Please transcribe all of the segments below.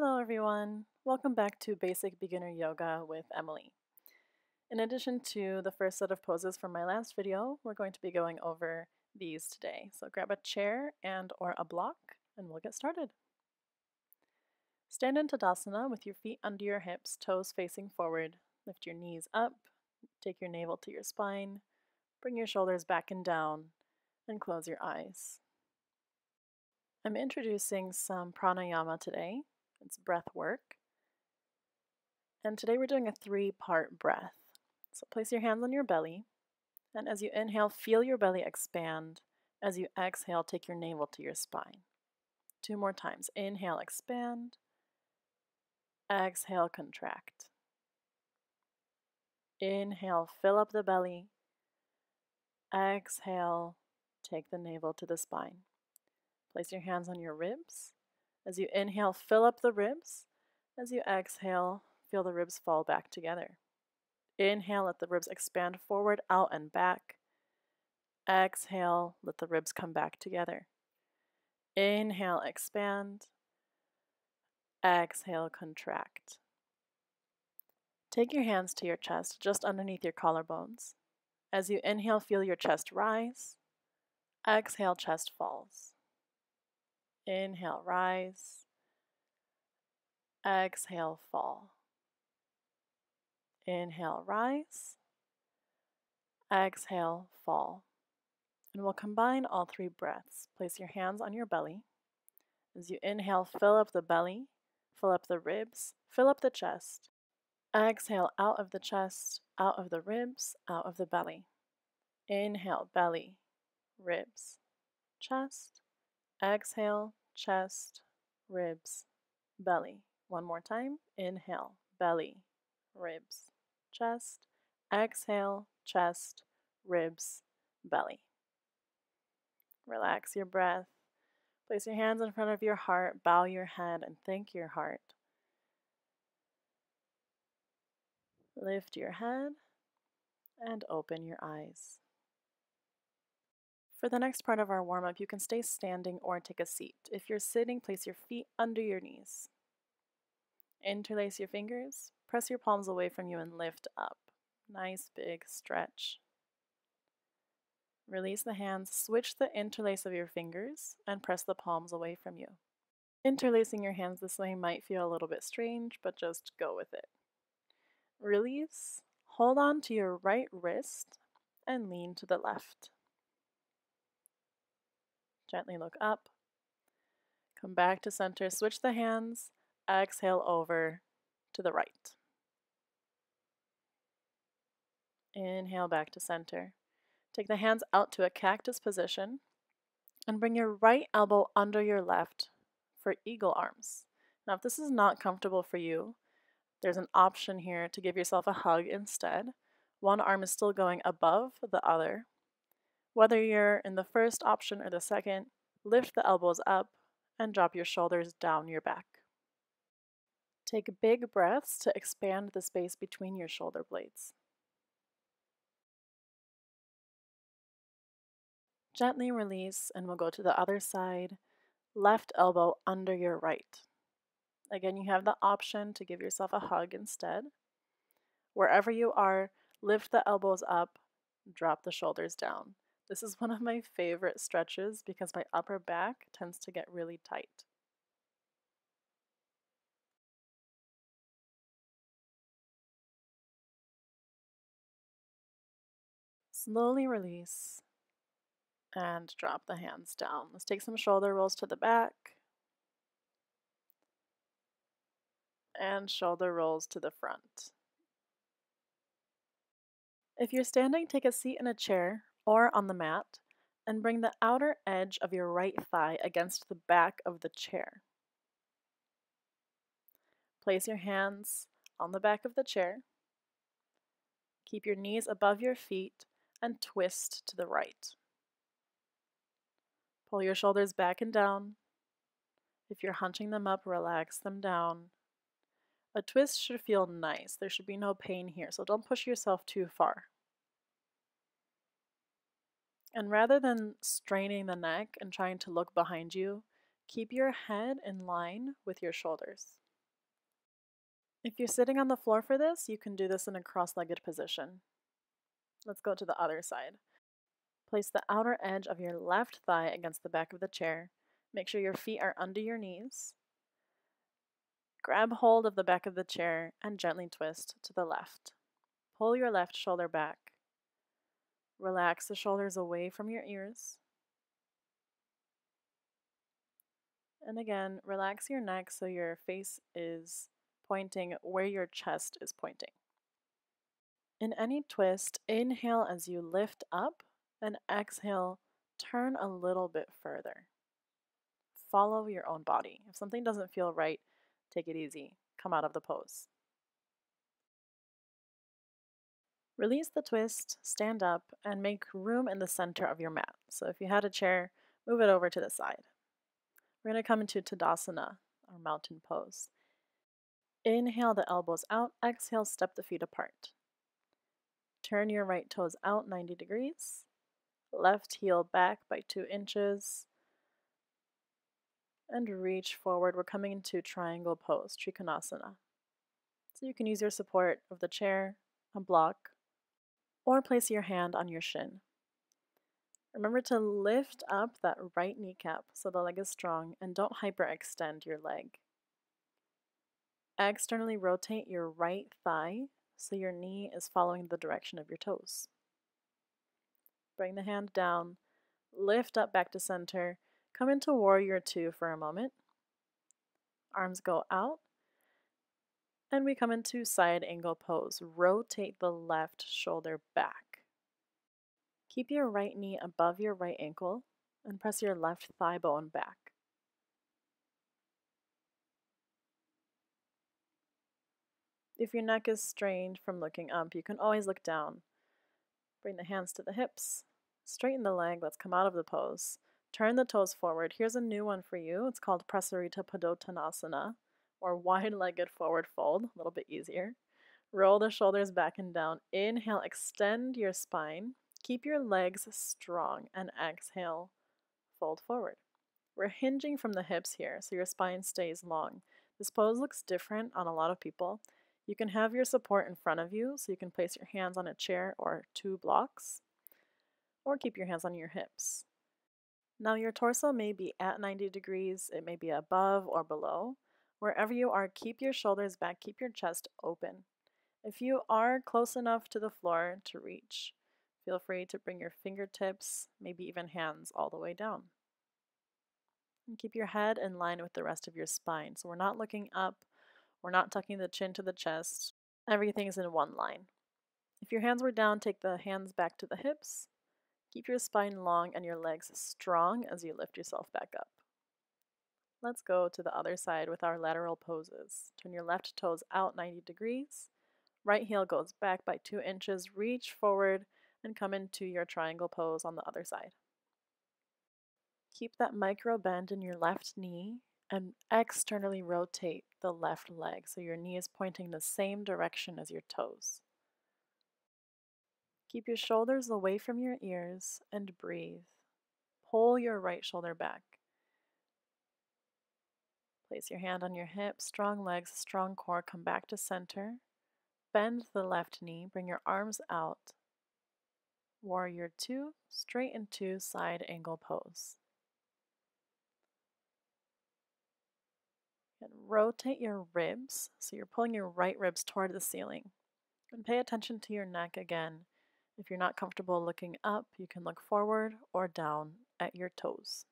Hello everyone, welcome back to Basic Beginner Yoga with Emily. In addition to the first set of poses from my last video, we're going to be going over these today. So grab a chair and or a block and we'll get started. Stand in Tadasana with your feet under your hips, toes facing forward. Lift your knees up, take your navel to your spine, bring your shoulders back and down, and close your eyes. I'm introducing some pranayama today, it's breath work. And today we're doing a three part breath. So place your hands on your belly. And as you inhale, feel your belly expand. As you exhale, take your navel to your spine. Two more times. Inhale, expand. Exhale, contract. Inhale, fill up the belly. Exhale, take the navel to the spine. Place your hands on your ribs. As you inhale, fill up the ribs. As you exhale, feel the ribs fall back together. Inhale, let the ribs expand forward, out, and back. Exhale, let the ribs come back together. Inhale, expand. Exhale, contract. Take your hands to your chest, just underneath your collarbones. As you inhale, feel your chest rise. Exhale, chest falls. Inhale, rise. Exhale, fall. Inhale, rise. Exhale, fall. And we'll combine all three breaths. Place your hands on your belly. As you inhale, fill up the belly, fill up the ribs, fill up the chest. Exhale out of the chest, out of the ribs, out of the belly. Inhale, belly, ribs, chest. Exhale, chest, ribs, belly. One more time. Inhale, belly, ribs, chest. Exhale, chest, ribs, belly. Relax your breath. Place your hands in front of your heart, bow your head, and thank your heart. Lift your head and open your eyes. For the next part of our warm up, you can stay standing or take a seat. If you're sitting, place your feet under your knees. Interlace your fingers, press your palms away from you, and lift up. Nice big stretch. Release the hands, switch the interlace of your fingers, and press the palms away from you. Interlacing your hands this way might feel a little bit strange, but just go with it. Release, hold on to your right wrist, and lean to the left. Gently look up. Come back to center. Switch the hands. Exhale over to the right. Inhale back to center. Take the hands out to a cactus position and bring your right elbow under your left for eagle arms. Now, if this is not comfortable for you, there's an option here to give yourself a hug instead. One arm is still going above the other, whether you're in the first option or the second, lift the elbows up and drop your shoulders down your back. Take big breaths to expand the space between your shoulder blades. Gently release and we'll go to the other side. Left elbow under your right. Again, you have the option to give yourself a hug instead. Wherever you are, lift the elbows up, drop the shoulders down. This is one of my favorite stretches because my upper back tends to get really tight. Slowly release and drop the hands down. Let's take some shoulder rolls to the back and shoulder rolls to the front. If you're standing, take a seat in a chair or on the mat and bring the outer edge of your right thigh against the back of the chair. Place your hands on the back of the chair. Keep your knees above your feet and twist to the right. Pull your shoulders back and down. If you're hunching them up, relax them down. A twist should feel nice. There should be no pain here, so don't push yourself too far. And rather than straining the neck and trying to look behind you, keep your head in line with your shoulders. If you're sitting on the floor for this, you can do this in a cross-legged position. Let's go to the other side. Place the outer edge of your left thigh against the back of the chair. Make sure your feet are under your knees. Grab hold of the back of the chair and gently twist to the left. Pull your left shoulder back. Relax the shoulders away from your ears. And again, relax your neck so your face is pointing where your chest is pointing. In any twist, inhale as you lift up and exhale, turn a little bit further. Follow your own body. If something doesn't feel right, take it easy. Come out of the pose. Release the twist, stand up, and make room in the center of your mat. So if you had a chair, move it over to the side. We're going to come into Tadasana, our mountain pose. Inhale the elbows out, exhale, step the feet apart. Turn your right toes out 90 degrees. Left heel back by two inches. And reach forward. We're coming into triangle pose, Trikonasana. So you can use your support of the chair, a block, or place your hand on your shin. Remember to lift up that right kneecap so the leg is strong and don't hyperextend your leg. Externally rotate your right thigh so your knee is following the direction of your toes. Bring the hand down, lift up back to center, come into warrior two for a moment. Arms go out, and we come into side angle pose. Rotate the left shoulder back. Keep your right knee above your right ankle and press your left thigh bone back. If your neck is strained from looking up, you can always look down. Bring the hands to the hips, straighten the leg, let's come out of the pose. Turn the toes forward. Here's a new one for you. It's called Prasarita Padottanasana, or wide-legged forward fold, a little bit easier. Roll the shoulders back and down. Inhale, extend your spine. Keep your legs strong, and exhale, fold forward. We're hinging from the hips here, so your spine stays long. This pose looks different on a lot of people. You can have your support in front of you, so you can place your hands on a chair or two blocks, or keep your hands on your hips. Now your torso may be at 90 degrees, it may be above or below. Wherever you are, keep your shoulders back, keep your chest open. If you are close enough to the floor to reach, feel free to bring your fingertips, maybe even hands, all the way down. And keep your head in line with the rest of your spine. So we're not looking up we're not tucking the chin to the chest. Everything's in one line. If your hands were down, take the hands back to the hips. Keep your spine long and your legs strong as you lift yourself back up. Let's go to the other side with our lateral poses. Turn your left toes out 90 degrees. Right heel goes back by two inches. Reach forward and come into your triangle pose on the other side. Keep that micro bend in your left knee and externally rotate the left leg so your knee is pointing the same direction as your toes. Keep your shoulders away from your ears and breathe. Pull your right shoulder back. Place your hand on your hip, strong legs, strong core, come back to center. Bend the left knee, bring your arms out. Warrior two, straight into side angle pose. And rotate your ribs, so you're pulling your right ribs toward the ceiling. And pay attention to your neck again. If you're not comfortable looking up, you can look forward or down at your toes.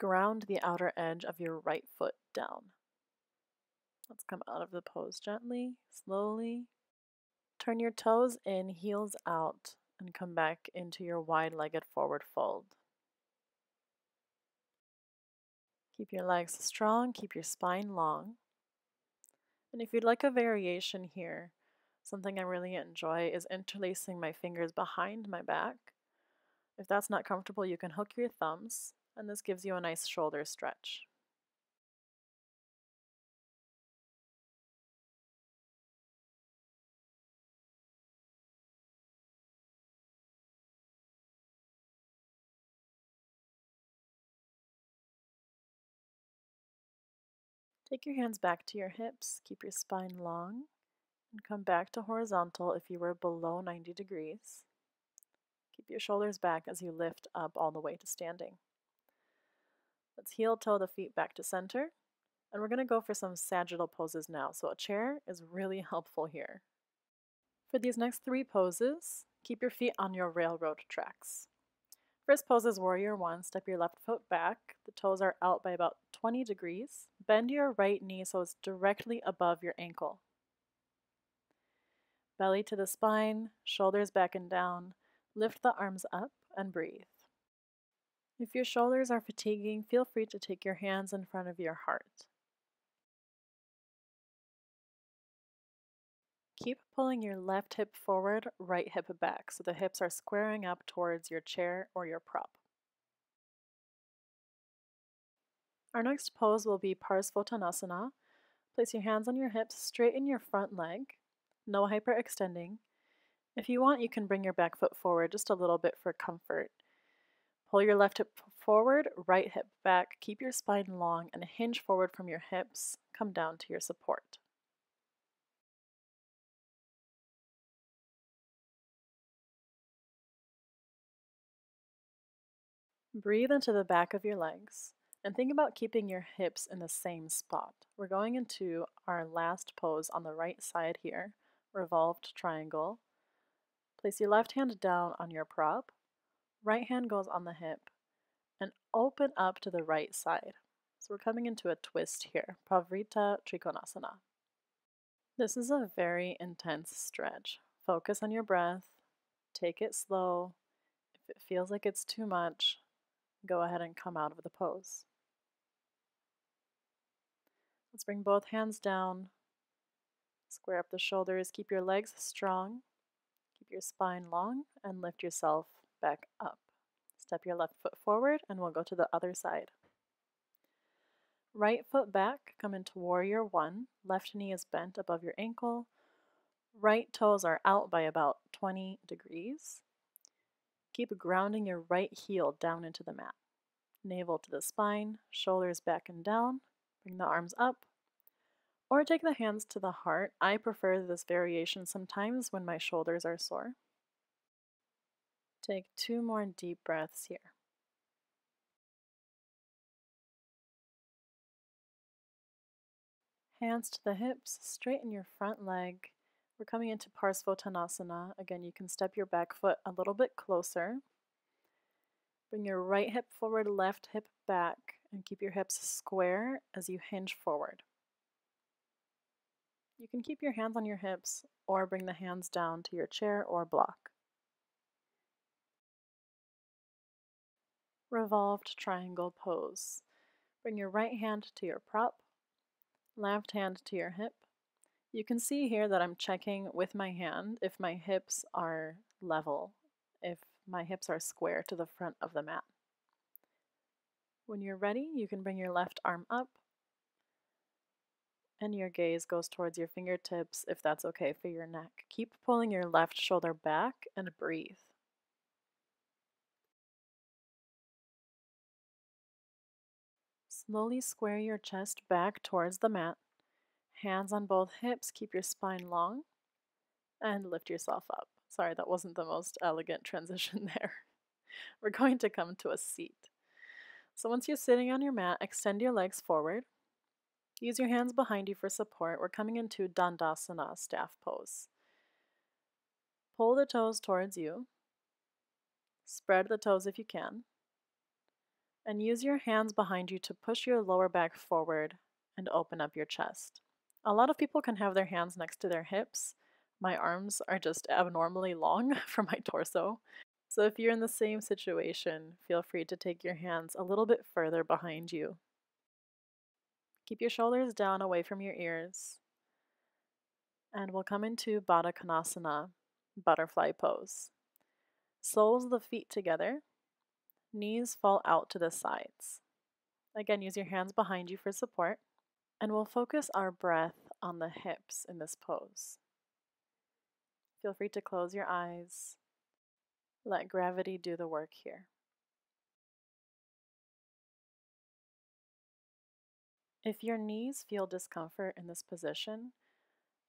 Ground the outer edge of your right foot down. Let's come out of the pose gently, slowly. Turn your toes in, heels out, and come back into your wide-legged forward fold. Keep your legs strong, keep your spine long. And if you'd like a variation here, something I really enjoy is interlacing my fingers behind my back. If that's not comfortable, you can hook your thumbs, and this gives you a nice shoulder stretch. Take your hands back to your hips, keep your spine long, and come back to horizontal if you were below 90 degrees. Keep your shoulders back as you lift up all the way to standing. Let's heel toe the feet back to center. And we're going to go for some sagittal poses now. So a chair is really helpful here. For these next three poses, keep your feet on your railroad tracks. First pose is warrior one. Step your left foot back. The toes are out by about 20 degrees. Bend your right knee so it's directly above your ankle. Belly to the spine, shoulders back and down. Lift the arms up and breathe. If your shoulders are fatiguing, feel free to take your hands in front of your heart. Keep pulling your left hip forward, right hip back, so the hips are squaring up towards your chair or your prop. Our next pose will be Parsvottanasana. Place your hands on your hips, straighten your front leg, no hyperextending. If you want, you can bring your back foot forward just a little bit for comfort. Pull your left hip forward, right hip back, keep your spine long and hinge forward from your hips. Come down to your support. Breathe into the back of your legs and think about keeping your hips in the same spot. We're going into our last pose on the right side here, revolved triangle. Place your left hand down on your prop, right hand goes on the hip, and open up to the right side. So we're coming into a twist here, Parivrtta Trikonasana. This is a very intense stretch. Focus on your breath, take it slow. If it feels like it's too much, go ahead and come out of the pose. Let's bring both hands down, square up the shoulders, keep your legs strong, keep your spine long, and lift yourself back up. Step your left foot forward, and we'll go to the other side. Right foot back, come into warrior one. Left knee is bent above your ankle. Right toes are out by about 20 degrees. Keep grounding your right heel down into the mat. Navel to the spine, shoulders back and down. Bring the arms up. Or take the hands to the heart. I prefer this variation sometimes when my shoulders are sore. Take two more deep breaths here. Hands to the hips, straighten your front leg, we're coming into Parsvottanasana. Again, you can step your back foot a little bit closer. Bring your right hip forward, left hip back, and keep your hips square as you hinge forward. You can keep your hands on your hips or bring the hands down to your chair or block. Revolved triangle pose. Bring your right hand to your prop, left hand to your hip, you can see here that I'm checking with my hand if my hips are level, if my hips are square to the front of the mat. When you're ready, you can bring your left arm up and your gaze goes towards your fingertips if that's okay for your neck. Keep pulling your left shoulder back and breathe. Slowly square your chest back towards the mat. Hands on both hips, keep your spine long, and lift yourself up. Sorry, that wasn't the most elegant transition there. We're going to come to a seat. So once you're sitting on your mat, extend your legs forward. Use your hands behind you for support. We're coming into Dandasana, staff pose. Pull the toes towards you. Spread the toes if you can. And use your hands behind you to push your lower back forward and open up your chest. A lot of people can have their hands next to their hips. My arms are just abnormally long for my torso. So if you're in the same situation, feel free to take your hands a little bit further behind you. Keep your shoulders down away from your ears. And we'll come into Baddha Konasana, butterfly pose. Soles of the feet together, knees fall out to the sides. Again, use your hands behind you for support. And we'll focus our breath on the hips in this pose. Feel free to close your eyes. Let gravity do the work here. If your knees feel discomfort in this position,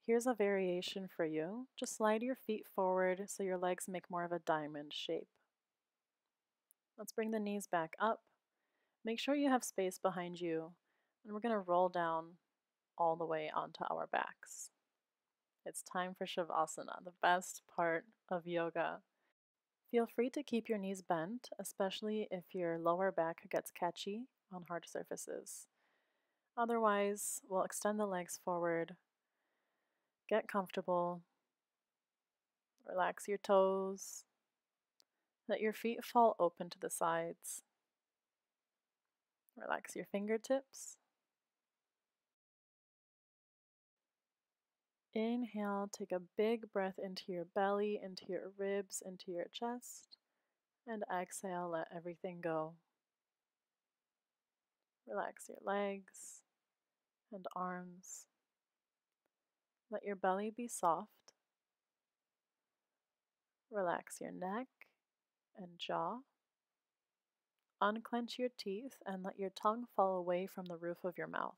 here's a variation for you. Just slide your feet forward so your legs make more of a diamond shape. Let's bring the knees back up. Make sure you have space behind you, and we're going to roll down all the way onto our backs. It's time for Shavasana, the best part of yoga. Feel free to keep your knees bent, especially if your lower back gets catchy on hard surfaces. Otherwise, we'll extend the legs forward, get comfortable, relax your toes, let your feet fall open to the sides, relax your fingertips. Inhale, take a big breath into your belly, into your ribs, into your chest, and exhale, let everything go. Relax your legs and arms. Let your belly be soft. Relax your neck and jaw. Unclench your teeth and let your tongue fall away from the roof of your mouth.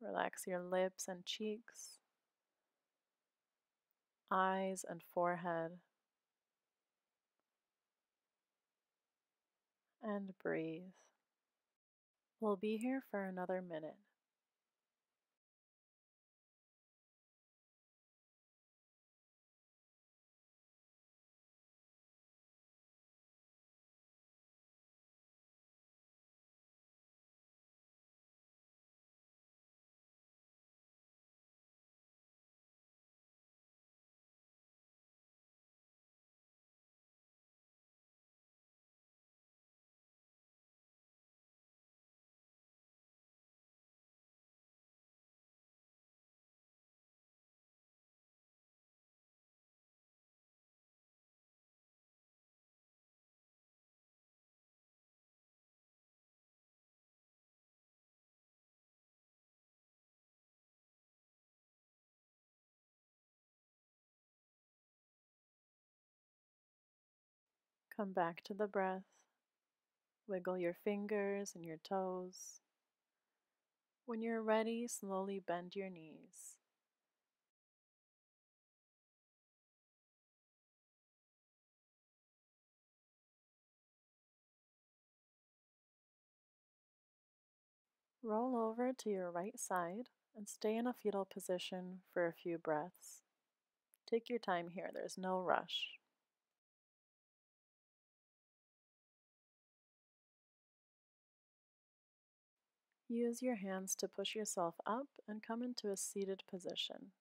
Relax your lips and cheeks, eyes and forehead, and breathe. We'll be here for another minute. Come back to the breath. Wiggle your fingers and your toes. When you're ready, slowly bend your knees. Roll over to your right side and stay in a fetal position for a few breaths. Take your time here, there's no rush. Use your hands to push yourself up and come into a seated position.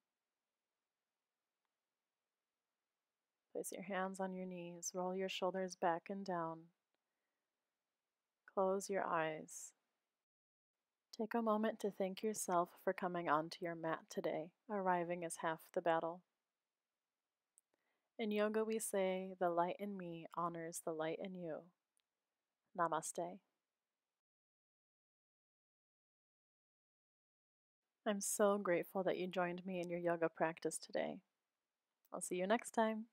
Place your hands on your knees, roll your shoulders back and down. Close your eyes. Take a moment to thank yourself for coming onto your mat today. Arriving is half the battle. In yoga, we say, the light in me honors the light in you. Namaste. I'm so grateful that you joined me in your yoga practice today. I'll see you next time.